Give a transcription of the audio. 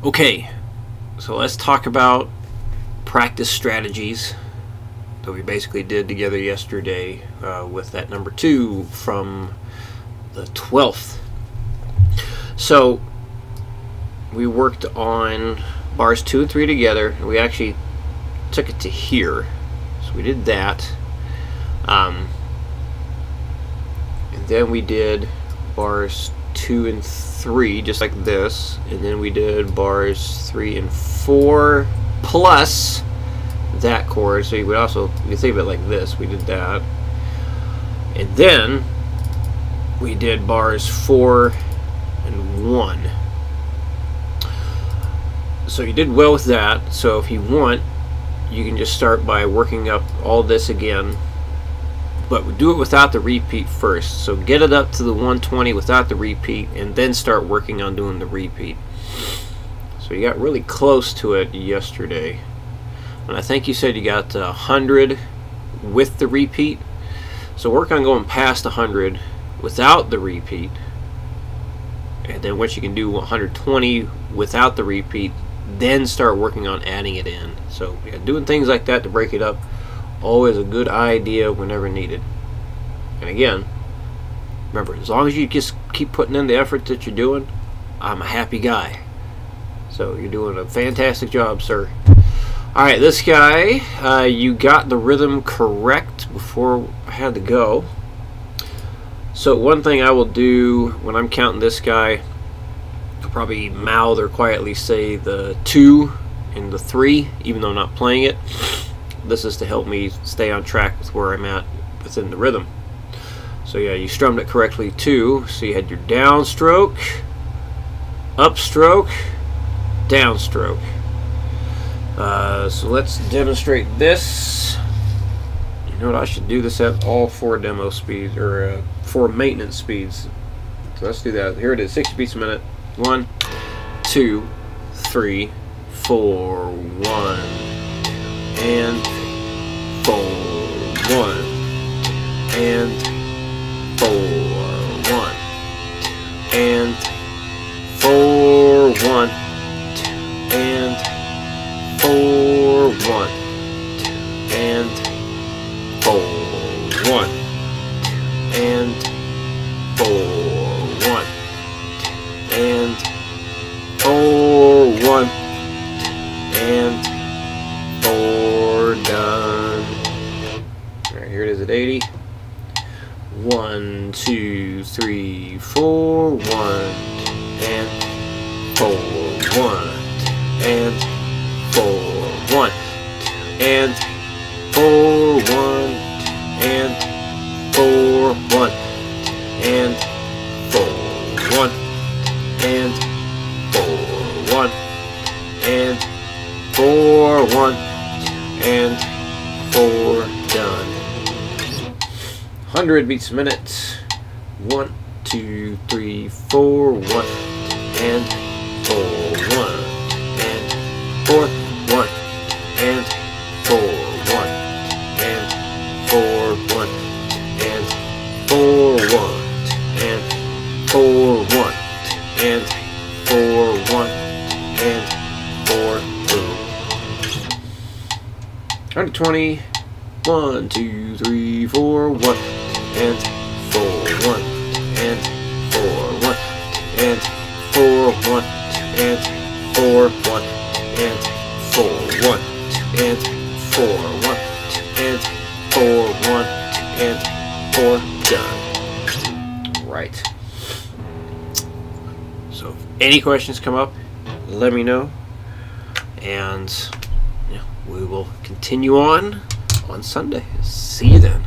Okay, so let's talk about practice strategies that we basically did together yesterday uh, with that number two from the 12th. So we worked on bars two and three together, and we actually took it to here. So we did that. Um, and then we did bars two and three, just like this. And then we did bars three and four plus that chord. So you would also, you think of it like this, we did that. And then we did bars four and one. So you did well with that. So if you want, you can just start by working up all this again but do it without the repeat first. So get it up to the 120 without the repeat and then start working on doing the repeat. So you got really close to it yesterday. And I think you said you got 100 with the repeat. So work on going past 100 without the repeat. And then once you can do 120 without the repeat then start working on adding it in. So yeah, doing things like that to break it up always a good idea whenever needed. And again, remember, as long as you just keep putting in the effort that you're doing, I'm a happy guy. So you're doing a fantastic job, sir. Alright, this guy, uh, you got the rhythm correct before I had to go. So one thing I will do when I'm counting this guy, I'll probably mouth or quietly say the 2 and the 3, even though I'm not playing it this is to help me stay on track with where I'm at within the rhythm. So yeah, you strummed it correctly too. So you had your downstroke, upstroke, downstroke. Uh, so let's demonstrate this. You know what? I should do this at all four demo speeds or uh, four maintenance speeds. So let's do that. Here it is, 60 beats a minute. One, two, three, four, one, and one, and four, one, and four, one, and four, one, and four, one, and four, done. Alright, here it is at 80. One, two, three, four, one, and four, one, and four, one, and four, one, and four, one, and four, one, and four, one, and four, one, and four, done. 100 beats a minute. One, two, three, four, one, and four, one, and four, one, and four, one, and four, one, and four, one, and four, one, and four, one, and four, boom. 120. One, two, three, four, one, and four, one, and four, one, and four, one, and four, one, and four, one, and four, one, and four, one, and four, done. Right. So, if any questions come up, let me know, and yeah, we will continue on on Sunday. See you then.